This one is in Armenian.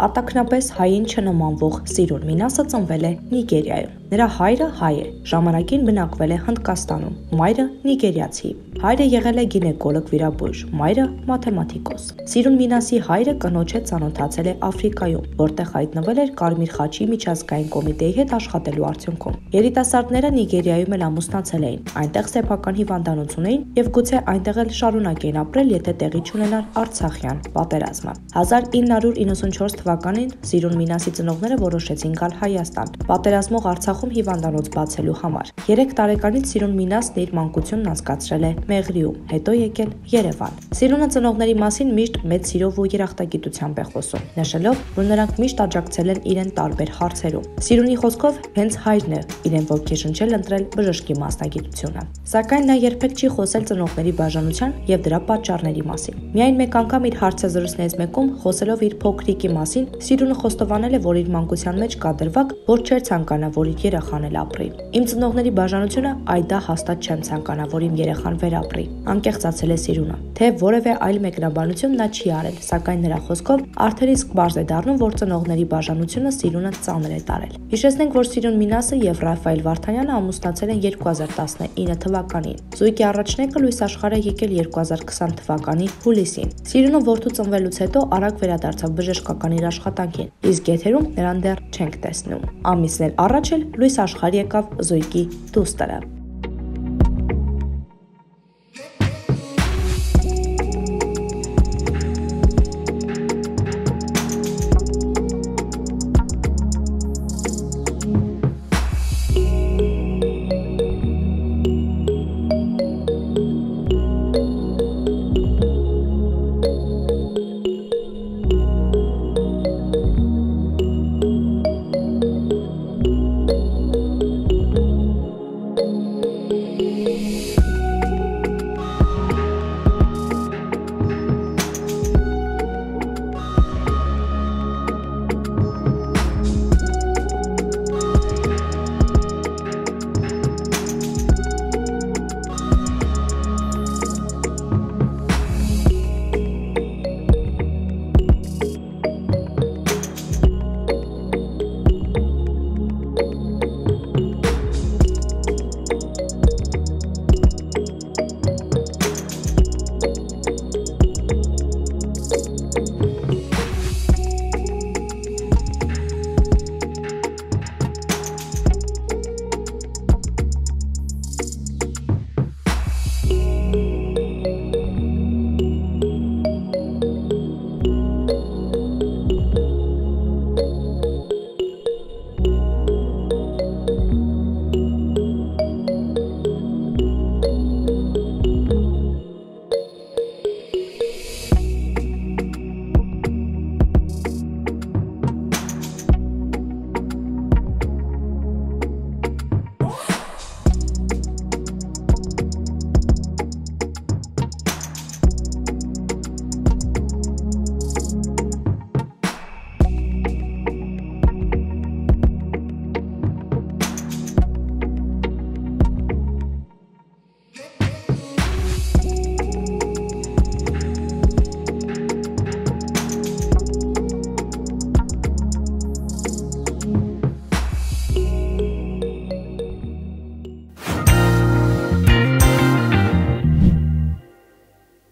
Արտակնապես հային չնմանվող Սիրուն Մինասը ծնվել է Նիգերիայում։ Նրա հայրը հայ է, ժամանակին բնակվել է Հնդկաստանում, մայրը նիգերիացի։ Հայրը եղել է գինեկոլոգ վիրաբույժ, մայրը մաթեմատիկոս։ Սիրուն Մինասի հայրը կնոջ հետ ծանոթացել է Աֆրիկայում, որտեղ հայտնվել էր Կարմիր խաչի միջազգային կոմիտեի հետ աշխատելու արդյունքում։ Երիտասարդները Նիգերիայում էլ ամուսնացել էին, այնտեղ սեփական հիվանդանոց ունեին եւ գուցե այնտեղ էլ շարունակեին ապրել, եթե տեղի չունենար Արցախյան պատերազմը։ 1994 թվականին Սիրուն Մինասի ծնողները որոշեցին գալ Հայաստան, պատերազմող Արցախում հիվանդանոց բացելու համար։ 3 տարեկանից Սիրուն Մինասն իր մանկությունն անցկացրել է Մեղրիում, հետո եկել Երևան։ Սիրունը ծնողների մասին միշտ մեծ սիրով ու երախտագիտությամբ է խոսում, նշելով, որ նրանք միշտ աջակցել են իրեն տարբեր հարցերում։ Սիրունի խոսքով հենց հայրն է իրեն ոգեշնչել ընտրել բժշկի մասնագիտությունը։ Սակայն նա երբեք չի խոսել ծնողների բաժանության եւ դրա պատճառների մասին։ Միայն մեկ անգամ իր հարցազրույցներից մեկում խոսելով իր փոքրիկի մասին, Սիրունը խոստովանել է, որ իր մանկության մեջ կա դրվագ, որ չէր ցանկանա, որ իր երեխան էլ ապրի։ Իմ ծնողների բաժանությունը այ դա հաստատ չեմ ցանկանա, որ իմ երեխան վերապրի։ Անկեղծացել է Սիրունը։ Թե որևէ այլ մեկնաբանություն նա չի արել, սակայն նրա խոսքով արդեն իսկ բարձ է դառնում, որ ծնողների բաժանությունը Սիրունը ծանր է տարել։ Հիշեցնենք, որ Սիրուն Մինասը եւ Ռաֆայել Վարդանյանը ամուսնացել են 2019 թվականին։ Զույգի առաջնեկը լույս աշխարհ է եկել 2020 թվականի հուլիսին։ Սիրունը որդու ծնվելուց հետո արագ վերադարձավ բժշկական իր աշխատանքին, իսկ եթերում նրան դեռ չենք տեսնում։ Ամիսներ առաջ էլ լույս աշխարհ եկավ Զույգի դուստրը։